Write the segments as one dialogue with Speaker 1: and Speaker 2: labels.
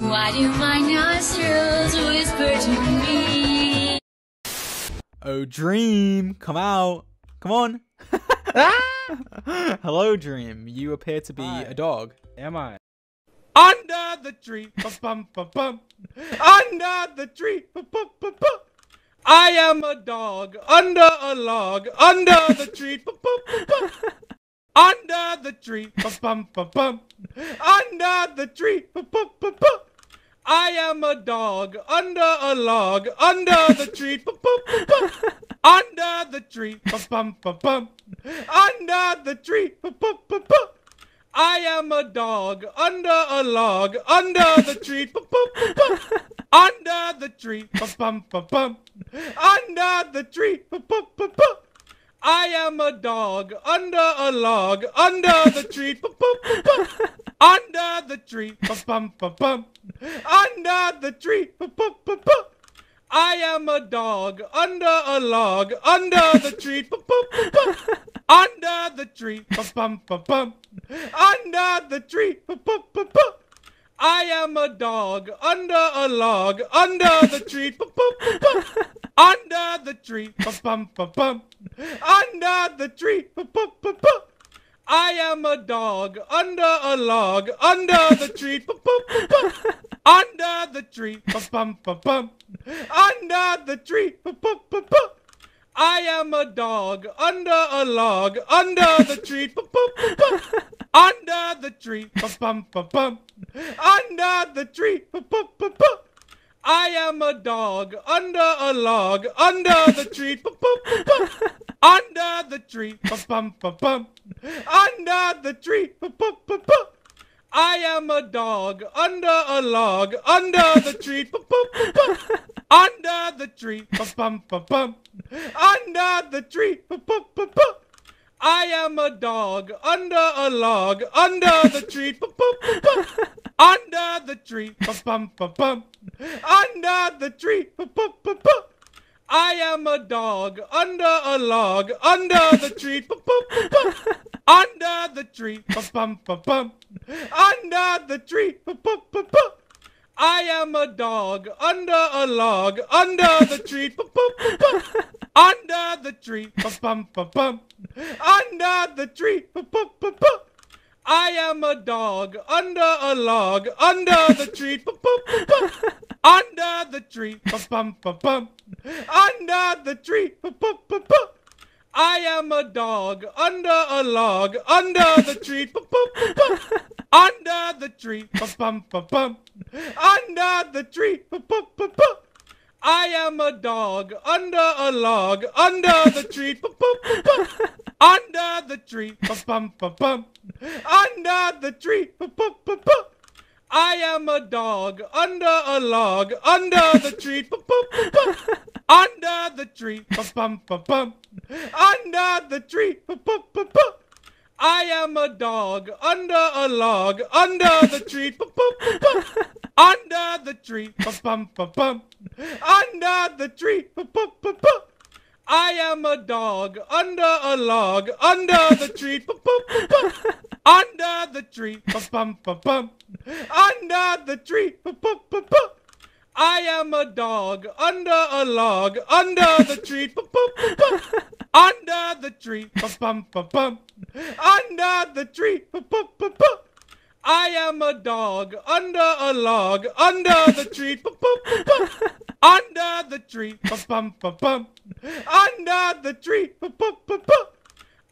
Speaker 1: Why do my nostrils whisper to me?
Speaker 2: Oh, Dream, come out. Come on. Hello, Dream. You appear to be
Speaker 3: Hi.
Speaker 2: a dog.
Speaker 3: Am I? Under the tree, bum bum bum bum. Under the tree, bum bum bum bum. I am a dog under a log under the tree, bum bum bum bum. Under the tree, bum bum bum bum. Under the tree, bum bum bum bum. I am a dog under a log under the tree, bum bum bum bum. Under the tree, bum bum bum bum. Under the tree, bum bum bum bum. I am a dog under a log under the tree. Bum, bum, bum, bum. Under the tree. Bum, bum, bum, bum. Under the tree. Bum, bum, bum, bum. I am a dog under a log under the tree. Bum, bum, bum, bum. Under the tree. Bum, bum, bum, bum. Under the tree. Bum, bum, bum, bum. I am a dog under a log under the tree. Bum, bum, bum, bum. Under the tree. Bum, bum, bum, bum. Under the tree. Bum, bum, bum, bum. I am a dog under a log under the tree. Bum, bum, bum, bum. Under the tree. Bum, bum, bum, bum. Under the tree. Bum, bum, bum, bum. Am a dog under a log under the tree. Bum, bum, bum, bum. Under the tree. Bum, bum, bum, bum. Under the tree. Bum, bum, bum, bum. I am a dog under a log under the tree. Bum, bum, bum, bum. Under the tree. Bum, bum, bum, bum. Under the tree. Bum, bum, bum, bum. I am a dog under a log under the tree. Bum, bum, bum. Under the tree. Bum, bum, bum. Under the tree. Bum, bum, bum, bum. I am a dog under a log under the tree. Bum, bum, bum, bum. Under the tree. Bum, bum, bum, bum. Under the tree. Bum, bum, bum, bum. I am a dog under a log under the tree. Bum, bum, bum. Under the tree. Bum, bum, bum. Under the tree. Bum, bum, bum, bum. I am a dog under a log under the tree. Bum, bum, bum, bum. Under the tree. Bum, bum, bum, bum. Under the tree. Bum, bum, bum, bum. I am a dog under a log under the tree. Bum, bum, bum, bum. Under the tree. Bum, bum, bum, bum. Under the tree. Bum, bum, bum, bum. I am a dog under a log under the tree. Bum, bum, bum, bum. Under the tree. Bum, bum, bum, bum. Under the tree. Bum, bum, bum, bum. I am a dog under a log under the tree. Bum, bum, bum, bum. Under the tree. Bum, bum, bum, bum. Under the tree. Bum, bum, bum, bum. I am a dog under a log under the tree. Bum, bum, bum, bum. Under the tree. Bum, bum, bum, bum. Under the tree. Bum, bum, bum, bum. I am a dog under a log under the tree. Bum, bum, bum, bum. Under the tree. Bum, bum, bum, bum. Under the tree. Bum, bum, bum, bum. I am a dog under a log under the tree. Bum, bum, bum. Under the tree. Bum, bum, bum. Under the tree. Bum, bum, bum, bum. I am a dog under a log under the tree. Bum, bum, bum, bum. Under the tree. Bum, bum, bum, bum. Under the tree. Bum, bum, bum, bum. I am a dog under a log under the tree. Bum, bum, bum, bum. Under the tree. Bum, bum, bum, bum. Under the tree. Bum, bum, bum, bum. I am a dog under a log under the tree. Bum, bum, bum, bum. Under the tree. Bum, bum, bum, bum. Under the tree. Bum, bum, bum, bum.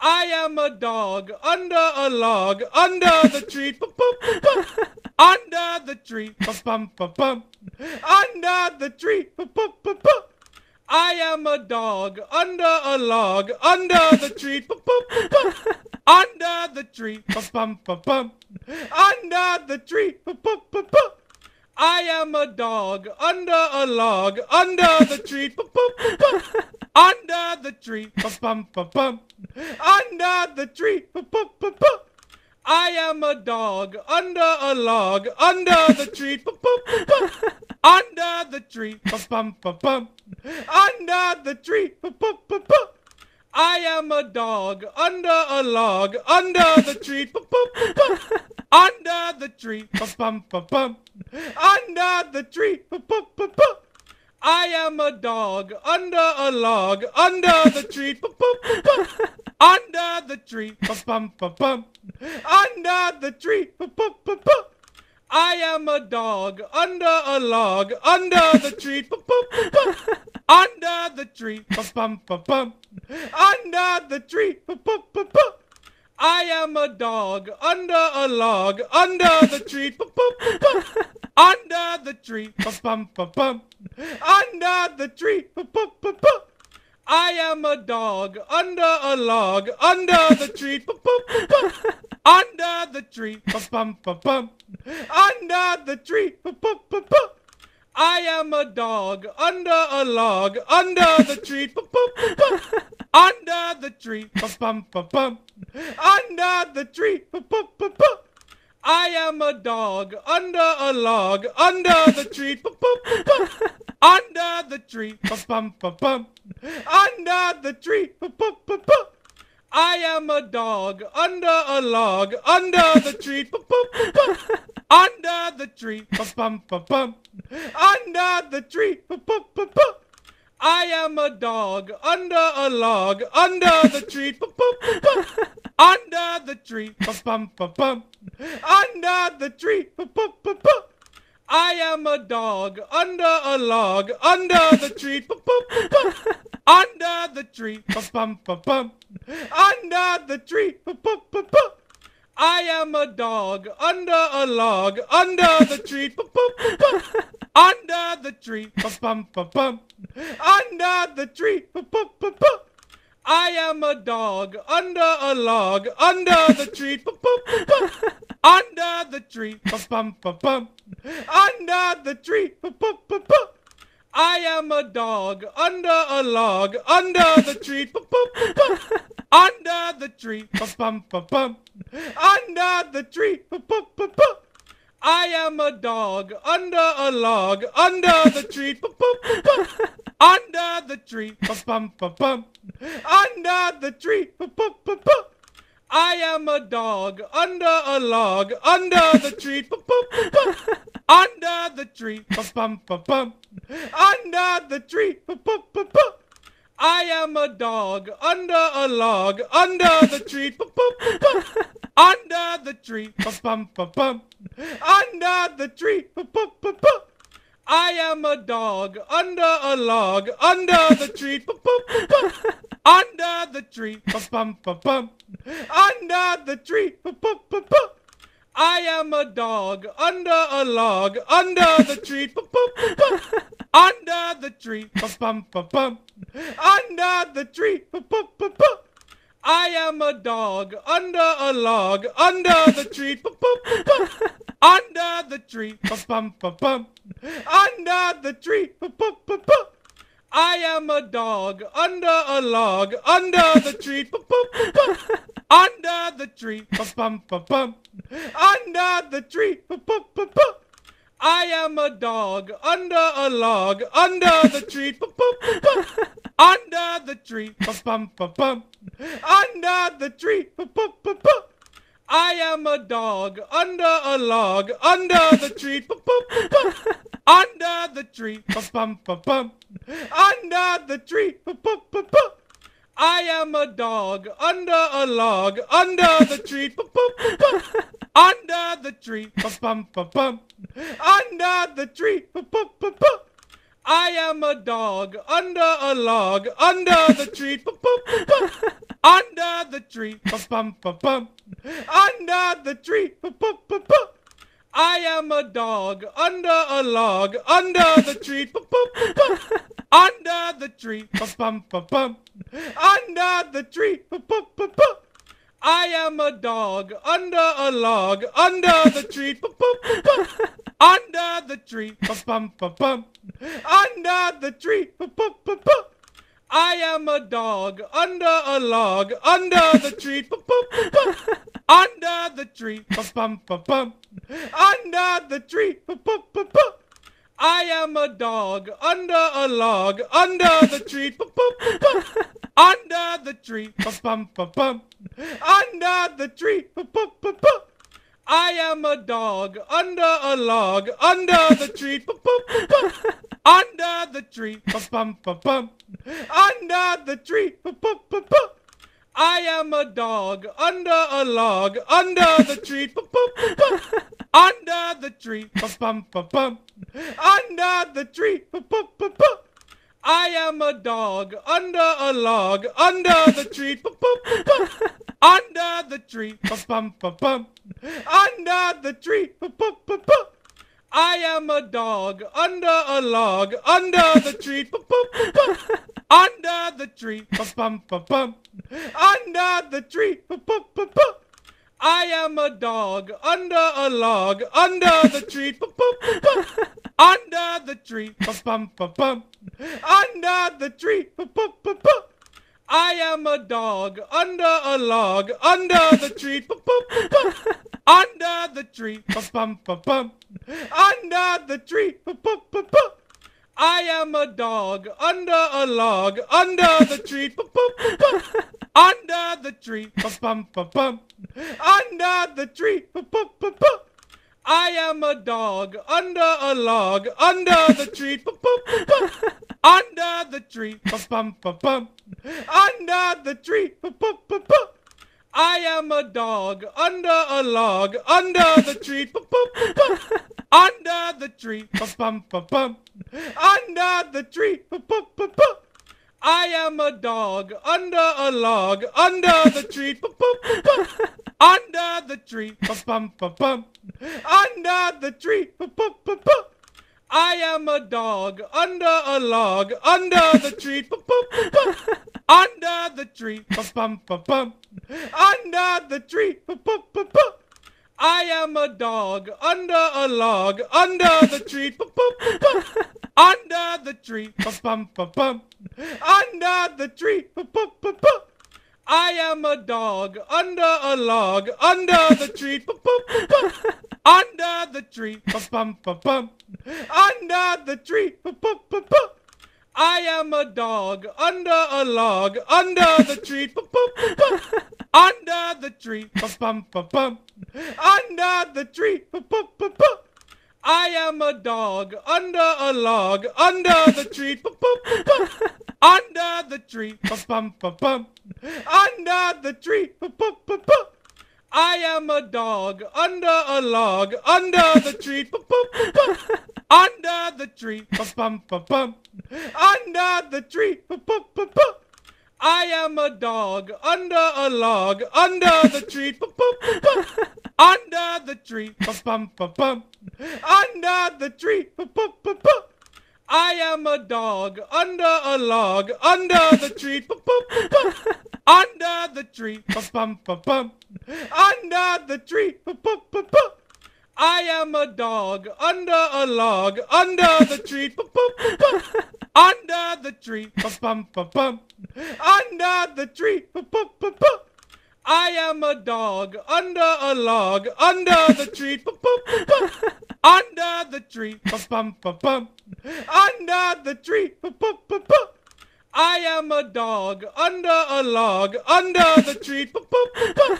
Speaker 3: I am a dog under a log under the tree. Bum, bum, bum, bum. Under the tree. Bum, bum, bum, bum. Under the tree. Bum, bum, bum, bum. I am a dog under a log under the tree. Bum, bum, bum, bum. Under the tree. Bum, bum, bum, bum. Under the tree. Bum, bum, bum, bum. I am a dog under a log under the tree. Bum, bum, bum, bum. Under the tree. Bum, bum, bum, bum. Under the tree. Bum, bum, bum, bum. I am a dog under a log under the tree. Bum, bum, bum, bum. Under the tree. Bum, bum, bum, bum. Under the tree. Bum, bum, bum, bum. I am a dog under a log under the tree. Bum, bum, bum. Under the tree. Bum, bum, bum, bum. Under the tree. Bum, bum, bum, bum. I am a dog under a log under the tree. Bum, bum, bum. Under the tree. Bum, bum, bum. Under the tree. Bum, bum, bum, bum. I am a dog under a log under the tree. Bum, bum, bum, bum. Under the tree. Bum, bum, bum, bum. Under the tree. Bum, bum, bum, bum. I am a dog under a log under the tree. Bum, bum, bum. Under the tree. Bum, bum, bum. Under the tree. Bum, bum, bum, bum. I am a dog under a log under the tree. Bum, bum, bum, bum. Under the tree. Bum, bum, bum, bum. Under the tree. Bum, bum, bum, bum. I am a dog under a log under the tree. Bum, bum, bum, bum. Under the tree. Bum, bum, bum, bum. Under the tree. Bum, bum, bum, bum. I am a dog under a log under the tree. Bum, bum, bum, bum. Under the tree. Bum, bum, bum, bum. Under the tree. Bum, bum, bum, bum. I am a dog under a log under the tree. Bum, bum, bum, bum. Under the tree. Bum, bum, bum, bum. Under the tree. Bum, bum, bum, bum. I am a dog under a log under the tree. Bum, bum, bum, bum. Under the tree. Bum, bum, bum, bum. Under the tree. Bum, bum, bum, bum. I am a dog under a log under the tree. Bum, bum, bum, bum. Under the tree. Bum, bum, bum, bum. Under the tree. Bum, bum, bum, bum. I am a dog under a log under the tree. Bum, bum, bum. Under the tree. Bum, bum, bum. Under the tree. Bum, bum, bum, bum. I am a dog under a log under the tree. Bum, bum, bum, bum. Under the tree. Bum, bum, bum, bum. Under the tree. Bum, bum, bum, bum. I am a dog under a log under the tree. Bum, bum, bum, bum. Under the tree. Bum, bum, bum, bum. Under the tree. Bum, bum, bum, bum. I am a dog under a log under the tree. Bum, bum, bum, bum. Under the tree. Bum, bum, bum, bum. Under the tree. Bum, bum, bum, bum. I am a dog under a log under the tree. Bum, bum, bum, bum. Under the tree. Bum, bum, bum, bum. Under the tree. Bum, bum, bum, bum. I am a dog under a log under the tree. Bum, bum, bum, bum. Under the tree. Bum, bum, bum, bum. Under the tree. Bum, bum, bum, bum. I am a dog under a log under the tree. Bum, bum, bum. Under the tree. Bum, bum, bum. Under the tree. Bum, bum, bum, bum. I am a dog under a log under the tree. Bum, bum, bum, bum. Under the tree. Bum, bum, bum, bum. Under the tree. Bum, bum, bum, bum. I am a dog under a log under the tree. Bum, bum, bum, bum. Under the tree. Bum, bum, bum, bum. Under the tree. Bum, bum, bum, bum. I am a dog under a log under the tree. Bum, bum, bum, bum. Under the tree. Bum, bum, bum, bum. Under the tree. Bum, bum, bum, bum. I am a dog under a log under the tree. Bum, bum, bum, bum. Under the tree. Bum, bum, bum, bum. Under the tree. Bum, bum, bum, bum. I am a dog under a log under the tree. Bum, bum, bum, bum. Under the tree. Bum, bum, bum, bum. Under the tree. Bum, bum, bum, bum. I am a dog under a log under the tree. Bum, bum, bum, bum. Under the tree. Bum, bum, bum, bum. Under the tree. Bum, bum, bum, bum. I am a dog under a log under the tree. Bum, bum, bum, bum. Under the tree. Bum, bum, bum, bum. Under the tree. Bum, bum, bum, bum. I am a dog under a log under the tree. Bum, bum, bum, bum. Under the tree. Bum, bum, bum, bum. Under the tree. Bum, bum, bum, bum. I am a dog under a log under the tree. Bum, bum, bum, bum. Under the tree. Bum, bum, bum, bum. Under the tree. Bum, bum, bum, bum. I am a dog under a log under the tree. Bum, bum, bum, bum. Under the tree. Bum, bum, bum, bum. Under the tree. Bum, bum, bum, bum. I am a dog under a log under the tree. Bum, bum, bum, bum. Under the tree, ba bum ba bum. Under the tree, ba bum ba bum. I am a dog under a log under the tree, bum ba bum. Under the tree, bum ba bum. Under the tree, ba bum ba bum. I am a dog under a log under the tree, ba bum ba bum. Under the tree, ba bum ba bum. Under the tree, ba bum ba bum. I am a dog under a log under the tree. Ba, bum, ba, bum. Under the tree. Ba, bum, ba, bum. Under the tree. Ba, bum, ba, bum. I am a dog under a log under the tree. Ba, bum, ba, bum. Under the tree. Ba, bum, ba, bum. Under the tree. Ba, bum, ba, bum. I am a dog under a log under the tree. Ba, bum, ba, bum. Under the tree. Ba, bum, ba, bum. Under the tree. Ba, bum, ba, bum. I am a dog under a log under the tree. Bum, ba, bum. Under the tree. Bum, ba, bum. Under the tree. Ba, bum, ba, bum. I am a dog under a log under the tree. Ba, bum, ba, bum. Under the tree. Ba, bum, ba, bum. Under the tree. Ba, bum, ba, bum. I am a dog under a log under the tree. Ba, bum, ba, bum. Under the tree. Ba, bum, ba, bum. Under the tree. Ba, bum, ba, bum. I am a dog under a log under the tree. Ba, bum, ba, bum. Under the tree. Ba, bum, ba, bum. Under the tree. Ba, bum, ba, bum. I am a dog under a log under the tree. Ba, bum, ba, bum. Under the tree. Ba, bum, ba, bum. Under the tree. Ba, bum, ba, bum. Am a dog under a log under the tree. Ba, bum, ba, bum. Under the tree. Ba, bum, ba, bum. Under the tree. Ba, bum, ba, bum. I am a dog under a log under the tree. Ba, bum, ba, bum. Under the tree. Ba, bum, ba, bum. Under the tree. Ba, bum, ba, bum. I am a dog under a log under the tree. Bum, ba, bum. Under the tree. Bum, ba, bum. Under the tree. Ba, bum, ba, bum. I am a dog under a log under the tree. Ba, bum, ba, bum. Under the tree. Ba, bum, ba, bum. Under the tree. Ba, bum, ba, bum. I am a dog under a log under the tree. Ba, bum, ba, bum. Under the tree. Ba, bum, ba, bum. Under the tree. Ba, bum, ba, bum. I am a dog under a log under the tree. Ba, bum, ba, bum. Under the tree. Ba, bum, ba, bum. Under the tree. Ba, bum, ba, bum. I am a dog under a log under the tree. Ba, bum, ba, bum. Under the tree. Ba, bum, ba, bum. Under the tree. Ba, bum, ba, bum. I am a dog under a log under the tree. Ba, bum, ba, bum. Under the tree. Ba, bum, ba, bum. Under the tree. Ba, bum, ba, bum. I am a dog under a log under the tree. Ba, bum, ba, bum. Under the tree. Bum, ba, bum. Under the tree. Bum, ba, bum. I am a dog under a log under the tree. Bum, ba, bum. Under the tree. Bum, ba, bum. Under the tree. Bum, ba, bum. I am a dog under a log under the tree. Bum, ba, bum.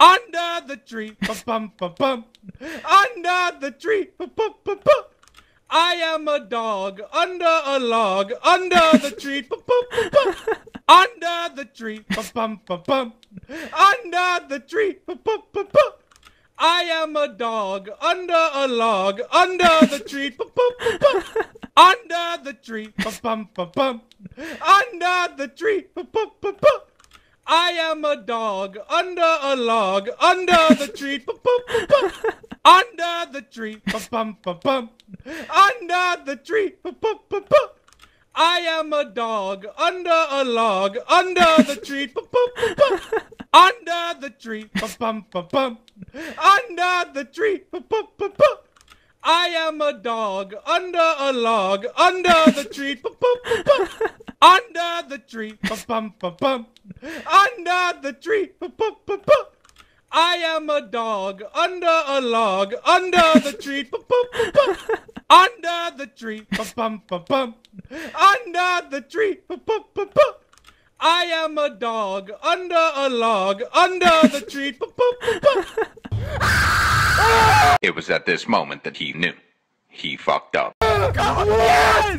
Speaker 3: Under the tree. Bum, ba, bum. Under the tree. Bum, ba, bum. I am a dog under a log under the tree. Bum, ba, bum. Under the tree. Bum, ba, bum. Under the tree. Ba, bum, ba, bum. I am a dog under a log under the tree. Ba, bum, ba, bum. Under the tree. Ba, bum, ba, bum. Under the tree. Ba, bum, ba, bum. I am a dog under a log under the tree. Bum, ba, bum. Under the tree. Bum, ba, bum. Under the tree. Ba, bum, ba, bum. I am a dog under a log under the tree. Ba, bum, ba, bum. Under the tree. Ba, bum, ba, bum. Under the tree. Ba, bum, ba, bum. I am a dog under a log under the tree. Ba, bum, ba, bum. Under the tree. Ba, bum, ba, bum. Under the tree. Ba, bum, ba, bum. I am a dog under a log under the tree. Ba, bum, ba, bum. Under the tree. Ba, bum, ba, bum. Under the tree. Ba, bum, ba, bum. I am a dog under a log under the tree. Ba, ba, ba, ba.
Speaker 4: It was at this moment that he knew. He fucked up. Oh,